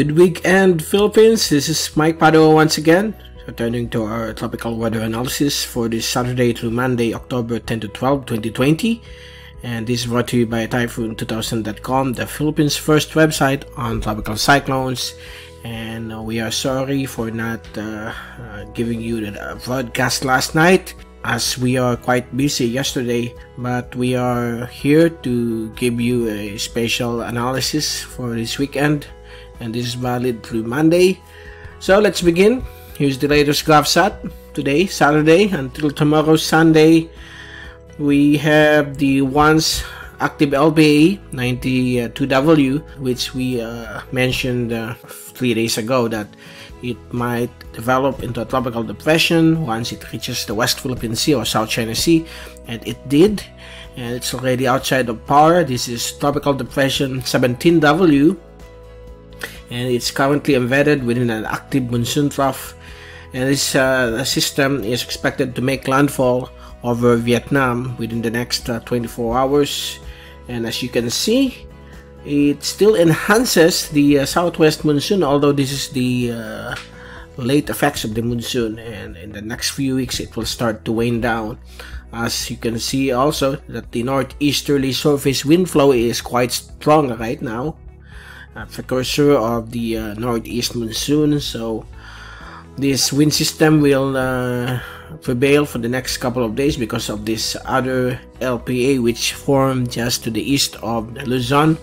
Good weekend, Philippines. This is Mike Padua once again, returning to our tropical weather analysis for this Saturday through Monday, October 10 to 12, 2020. And this is brought to you by Typhoon2000.com, the Philippines' first website on tropical cyclones. And we are sorry for not uh, uh, giving you the broadcast last night as we are quite busy yesterday, but we are here to give you a special analysis for this weekend, and this is valid through Monday. So let's begin. Here's the latest GovSat today, Saturday, until tomorrow, Sunday. We have the once active LPA 92W, which we uh, mentioned uh, three days ago that it might develop into a tropical depression once it reaches the West Philippine Sea or South China Sea, and it did. And it's already outside of PAR. This is Tropical Depression 17W, and it's currently embedded within an active monsoon trough. And this uh, system is expected to make landfall over Vietnam within the next uh, 24 hours. And as you can see, it still enhances the uh, southwest monsoon, although this is the uh, late effects of the monsoon, and in the next few weeks it will start to wane down. As you can see also that the northeasterly surface wind flow is quite strong right now, a precursor of the uh, northeast monsoon. So this wind system will uh, prevail for the next couple of days because of this other LPA which formed just to the east of Luzon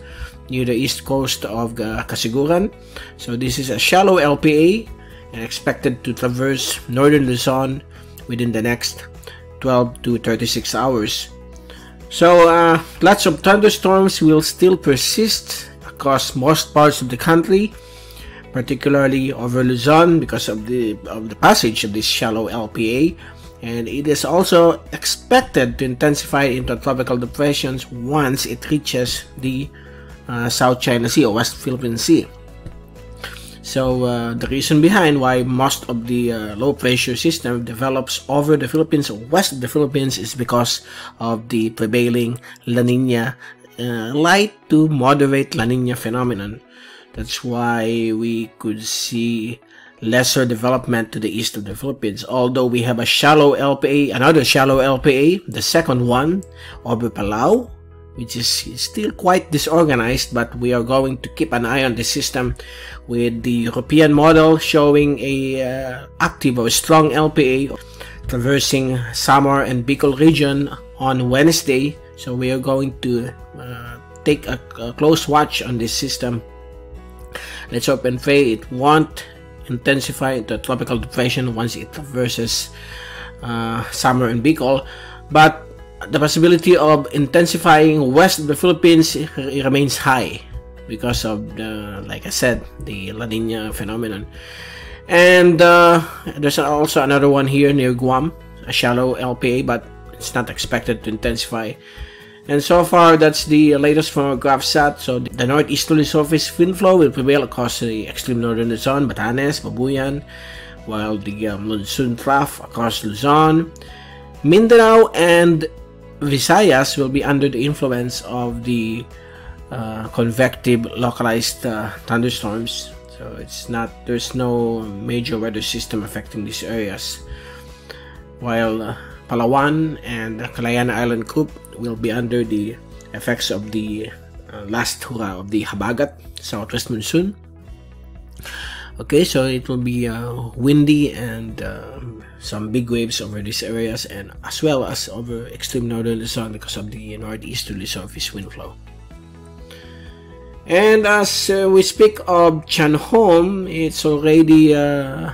near the east coast of Casiguran. So this is a shallow LPA and expected to traverse northern Luzon within the next 12 to 36 hours. So uh, lots of thunderstorms will still persist across most parts of the country, particularly over Luzon because of the of the passage of this shallow LPA. And it is also expected to intensify into tropical depressions once it reaches the uh, South China Sea or West Philippine Sea. So uh, the reason behind why most of the uh, low pressure system develops over the Philippines or west of the Philippines is because of the prevailing La Nina uh, light to moderate La Nina phenomenon. That's why we could see lesser development to the east of the Philippines. Although we have a shallow LPA, another shallow LPA, the second one over Palau, which is still quite disorganized, but we are going to keep an eye on the system with the European model showing a uh, active or strong LPA traversing Samar and Bicol region on Wednesday. So we are going to uh, take a, a, close watch on this system. Let's hope and pray it won't intensify into tropical depression once it traverses uh, Samar and Bicol. But the possibility of intensifying west of the Philippines remains high because of the, like I said, the La Nina phenomenon. And uh, there's also another one here near Guam, a shallow LPA, but it's not expected to intensify. And so far, that's the latest from our GovSat. So the northeasterly surface wind flow will prevail across the extreme northern Luzon, Batanes, Babuyan, while the um, monsoon trough across Luzon, Mindanao, and Visayas will be under the influence of the uh, convective localized uh, thunderstorms. So it's not there's no major weather system affecting these areas. While uh, Palawan and Kalayaan Island group will be under the effects of the uh, last hurrah of the Habagat southwest monsoon. Okay, so it will be uh, windy and um, some big waves over these areas and as well as over extreme northern Luzon because of the northeasterly surface wind flow. And as uh, we speak of Chan-hom, it's already uh, uh,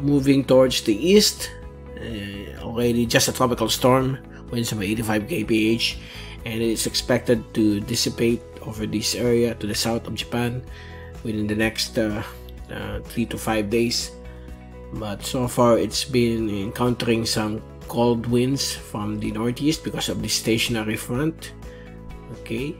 moving towards the east, uh, already just a tropical storm, winds of 85 kph, and it is expected to dissipate over this area to the south of Japan within the next uh, uh, three to five days. But so far it's been encountering some cold winds from the northeast because of the stationary front. Okay.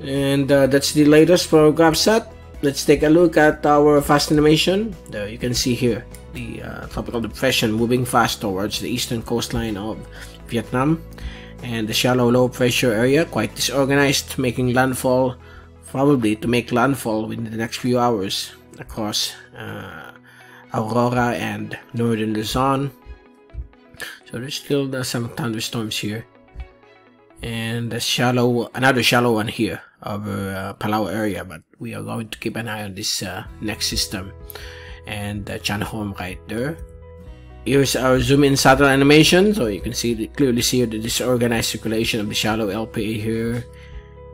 And uh, that's the latest for GovSat let's take a look at our fast animation. There you can see here the uh, tropical depression moving fast towards the eastern coastline of Vietnam and the shallow low pressure area quite disorganized making landfall probably to make landfall within the next few hours across uh, Aurora and northern Luzon. So there's still uh, some thunderstorms here. And a shallow, another shallow one here over uh, Palau area, but we are going to keep an eye on this uh, next system. And uh, Chan-hom right there. Here's our zoom in satellite animation, so you can see clearly see the disorganized circulation of the shallow LPA here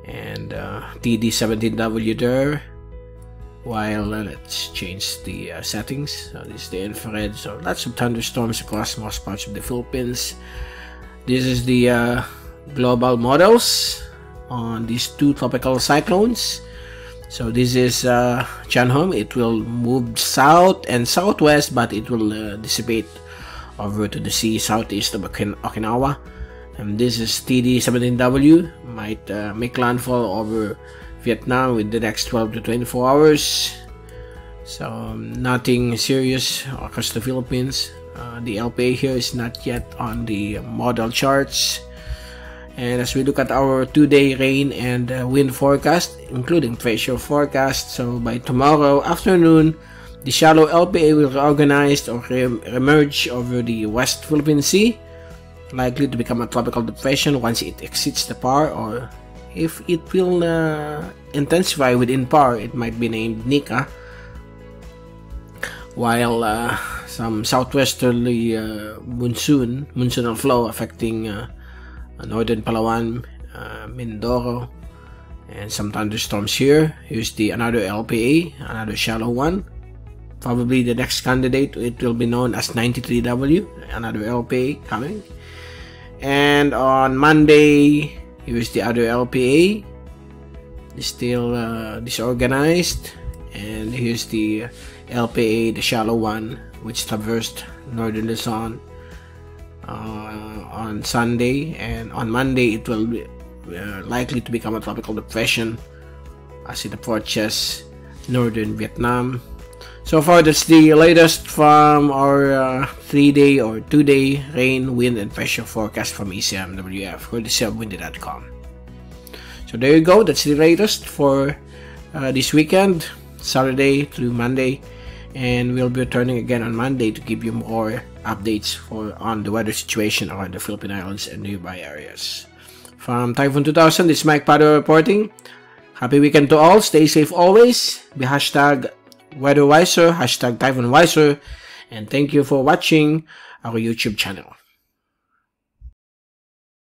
and uh, TD17W there. While uh, let's change the uh, settings. So this is the infrared so lots of thunderstorms across most parts of the Philippines. This is the uh, global models on these two tropical cyclones so this is uh, Chan-hom it will move south and southwest but it will uh, dissipate over to the sea southeast of Okinawa. And this is TD17W might uh, make landfall over Vietnam with the next 12 to 24 hours. So um, nothing serious across the Philippines. Uh, the LPA here is not yet on the model charts and as we look at our two-day rain and uh, wind forecast including pressure forecast so by tomorrow afternoon the shallow LPA will reorganize or re emerge over the West Philippine Sea likely to become a tropical depression once it exceeds the PAR or if it will uh, intensify within PAR it might be named Nika. While uh, some southwesterly uh, monsoon monsoonal flow affecting uh, northern Palawan uh, Mindoro and some thunderstorms here. Here's the another LPA another shallow one. Probably the next candidate it will be known as 93W another LPA coming. And on Monday here's the other LPA still uh, disorganized. And here's the LPA the shallow one which traversed northern Luzon on Sunday and on Monday it will be uh, likely to become a tropical depression as it approaches northern Vietnam so far, that's the latest from our uh, three-day or two-day rain, wind, and pressure forecast from ECMWF, courtesy. So there you go. That's the latest for uh, this weekend, Saturday through Monday, and we'll be returning again on Monday to give you more updates for on the weather situation around the Philippine Islands and nearby areas. From Typhoon 2000, this is Mike Padua reporting. Happy weekend to all. Stay safe always. Be hashtag WeatherWiser, hashtag TyphoonWiser, and thank you for watching our YouTube channel.